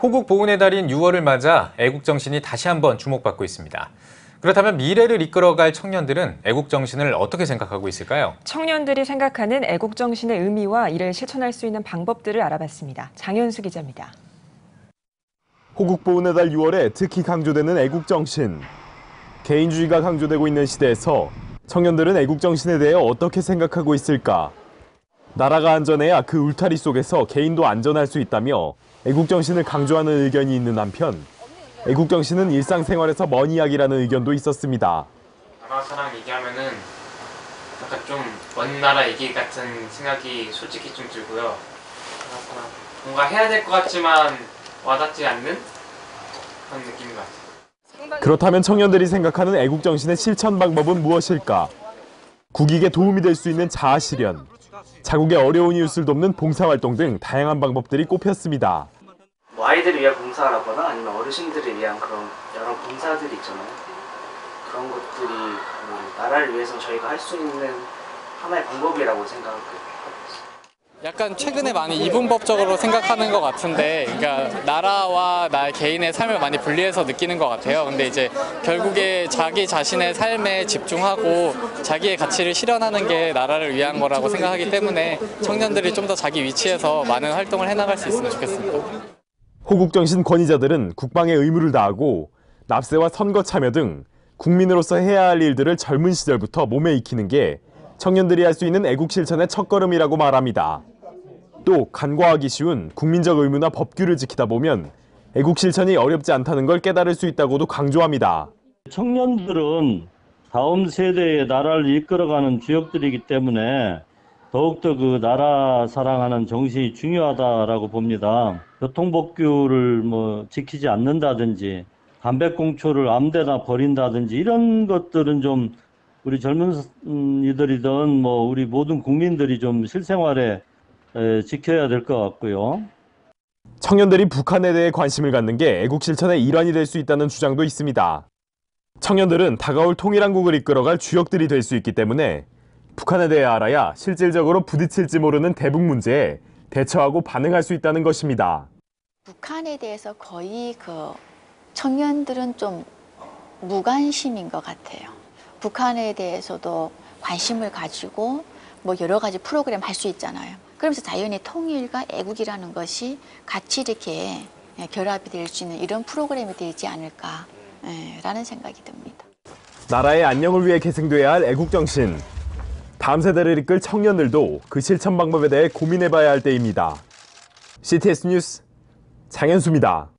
호국 보훈의 달인 6월을 맞아 애국 정신이 다시 한번 주목받고 있습니다. 그렇다면 미래를 이끌어갈 청년들은 애국 정신을 어떻게 생각하고 있을까요? 청년들이 생각하는 애국 정신의 의미와 이를 실천할 수 있는 방법들을 알아봤습니다. 장현수 기자입니다. 호국 보훈의 달 6월에 특히 강조되는 애국 정신. 개인주의가 강조되고 있는 시대에서 청년들은 애국 정신에 대해 어떻게 생각하고 있을까? 나라가 안전해야 그 울타리 속에서 개인도 안전할 수 있다며 애국정신을 강조하는 의견이 있는 한편 애국정신은 일상생활에서 먼 이야기라는 의견도 있었습니다. 나라 사랑 얘기하면은 약간 좀먼 나라 얘기 같은 생각이 솔직히 좀 들고요. 뭔가 해야 될 것 같지만 와닿지 않는 그런 느낌인 것 같아요. 그렇다면 청년들이 생각하는 애국정신의 실천 방법은 무엇일까? 국익에 도움이 될 수 있는 자아실현, 자국의 어려운 이웃을 돕는 봉사활동 등 다양한 방법들이 꼽혔습니다. 뭐 아이들을 위한 봉사라거나 아니면 어르신들을 위한 그런 여러 봉사들이 있잖아요. 그런 것들이 그 나라를 위해서 저희가 할 수 있는 하나의 방법이라고 생각하고. 약간 최근에 많이 이분법적으로 생각하는 것 같은데, 그러니까 나라와 나 개인의 삶을 많이 분리해서 느끼는 것 같아요. 근데 이제 결국에 자기 자신의 삶에 집중하고 자기의 가치를 실현하는 게 나라를 위한 거라고 생각하기 때문에 청년들이 좀 더 자기 위치에서 많은 활동을 해나갈 수 있으면 좋겠습니다. 호국정신 권위자들은 국방의 의무를 다하고 납세와 선거 참여 등 국민으로서 해야 할 일들을 젊은 시절부터 몸에 익히는 게 청년들이 할 수 있는 애국 실천의 첫걸음이라고 말합니다. 또 간과하기 쉬운 국민적 의무나 법규를 지키다 보면 애국 실천이 어렵지 않다는 걸 깨달을 수 있다고도 강조합니다. 청년들은 다음 세대의 나라를 이끌어가는 주역들이기 때문에 더욱더 그 나라 사랑하는 정신이 중요하다라고 봅니다. 교통법규를 뭐 지키지 않는다든지 담배꽁초를 암대나 버린다든지 이런 것들은 좀 우리 젊은 이들이든 뭐 우리 모든 국민들이 좀 실생활에 에, 지켜야 될 것 같고요. 청년들이 북한에 대해 관심을 갖는 게 애국 실천의 일환이 될 수 있다는 주장도 있습니다. 청년들은 다가올 통일한국을 이끌어갈 주역들이 될 수 있기 때문에 북한에 대해 알아야 실질적으로 부딪힐지 모르는 대북 문제에 대처하고 반응할 수 있다는 것입니다. 북한에 대해서 거의 그 청년들은 좀 무관심인 것 같아요. 북한에 대해서도 관심을 가지고 뭐 여러 가지 프로그램 할 수 있잖아요. 그러면서 자연히 통일과 애국이라는 것이 같이 이렇게 결합이 될 수 있는 이런 프로그램이 되지 않을까라는 생각이 듭니다. 나라의 안녕을 위해 계승돼야 할 애국정신. 다음 세대를 이끌 청년들도 그 실천 방법에 대해 고민해봐야 할 때입니다. CTS 뉴스 장현수입니다.